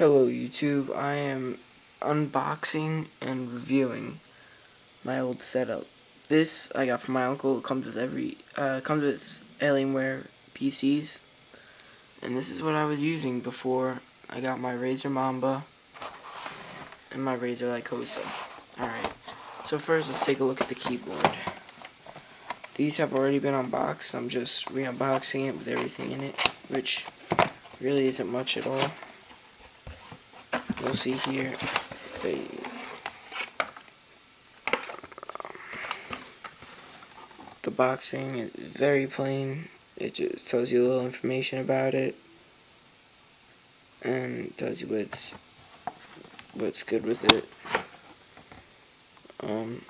Hello YouTube, I am unboxing and reviewing my old setup. This I got from my uncle, it comes with every, uh, comes with Alienware PCs. And this is what I was using before I got my Razer Mamba and my Razer Lycosa. Alright, so first let's take a look at the keyboard. These have already been unboxed, I'm just re-unboxing it with everything in it, which really isn't much at all you'll see here. The the boxing is very plain. It just tells you a little information about it and tells you what's what's good with it. Um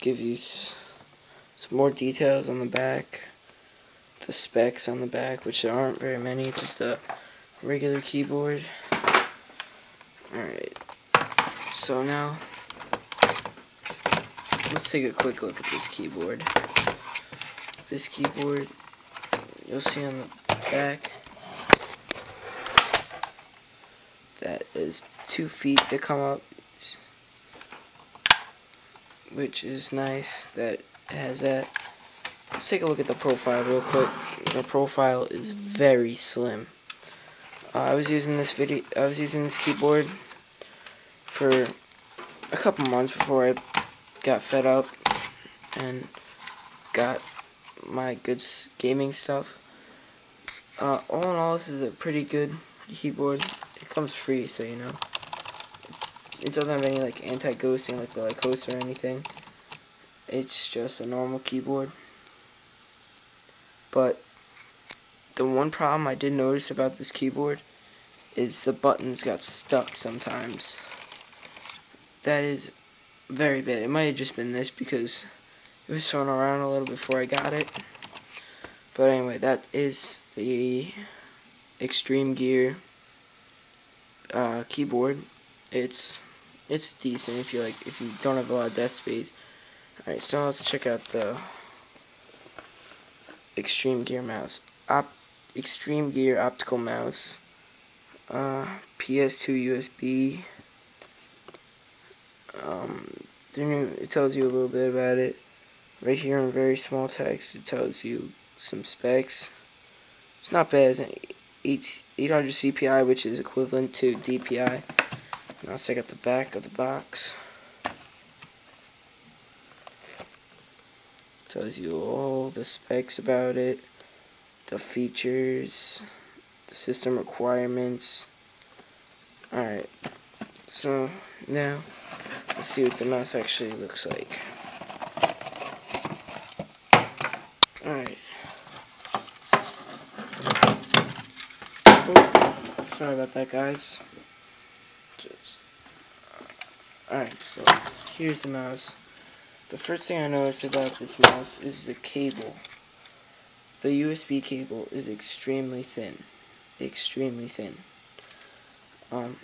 give you some more details on the back. The specs on the back which there aren't very many it's just a regular keyboard Alright, so now, let's take a quick look at this keyboard. This keyboard, you'll see on the back, that is two feet that come up, which is nice that has that. Let's take a look at the profile real quick. The profile is very slim. Uh, I was using this video. I was using this keyboard for a couple months before I got fed up and got my good gaming stuff. Uh, all in all, this is a pretty good keyboard. It comes free, so you know. It doesn't have any like anti-ghosting like the Lycosa or anything. It's just a normal keyboard. But the one problem I did notice about this keyboard is the buttons got stuck sometimes. That is very bad. It might have just been this because it was thrown around a little before I got it. But anyway, that is the Xtreme Gear uh, keyboard. It's it's decent if you like if you don't have a lot of desk space. Alright, so let's check out the Xtreme Gear mouse. Op Xtreme Gear optical mouse. Uh, PS2 USB. Um, it tells you a little bit about it. Right here in very small text, it tells you some specs. It's not bad. It's an 800 CPI, which is equivalent to DPI. Now let's check out the back of the box. tells you all the specs about it the features, the system requirements. Alright, so now let's see what the mouse actually looks like. Alright. sorry about that, guys. Alright, so here's the mouse. The first thing I noticed about this mouse is the cable. The USB cable is extremely thin. Extremely thin. Um,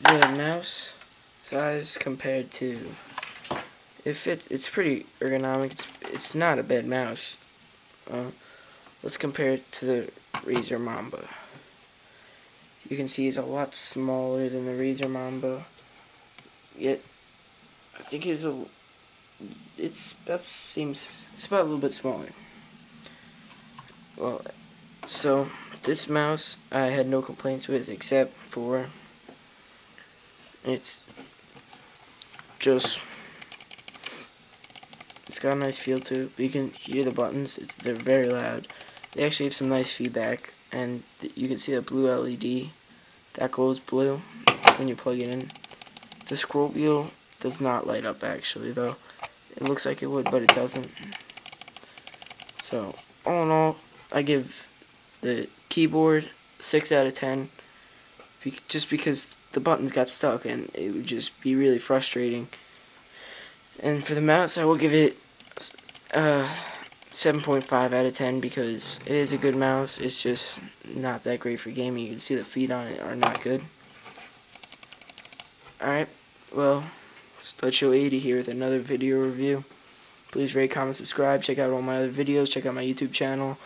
the mouse size compared to if it it's pretty ergonomic it's, it's not a bad mouse uh, let's compare it to the Razer Mamba you can see it's a lot smaller than the Razer Mamba yet I think it's a it's that seems it's about a little bit smaller. Well, so this mouse I had no complaints with except for it's just it's got a nice feel to it. You can hear the buttons; it's, they're very loud. They actually have some nice feedback, and you can see the blue LED that glows blue when you plug it in. The scroll wheel does not light up actually though. It looks like it would, but it doesn't. So, all in all, I give the keyboard 6 out of 10. Be just because the buttons got stuck and it would just be really frustrating. And for the mouse, I will give it uh, 7.5 out of 10 because it is a good mouse. It's just not that great for gaming. You can see the feet on it are not good. Alright, well... Studshow80 here with another video review. Please rate, comment, subscribe. Check out all my other videos. Check out my YouTube channel.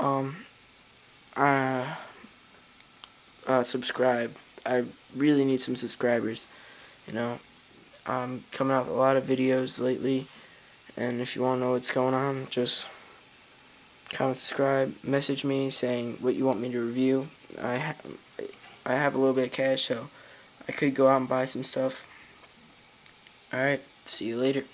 Um, uh, not subscribe. I really need some subscribers. You know, I'm coming out with a lot of videos lately, and if you want to know what's going on, just comment, subscribe, message me saying what you want me to review. I ha I have a little bit of cash, so I could go out and buy some stuff. Alright, see you later.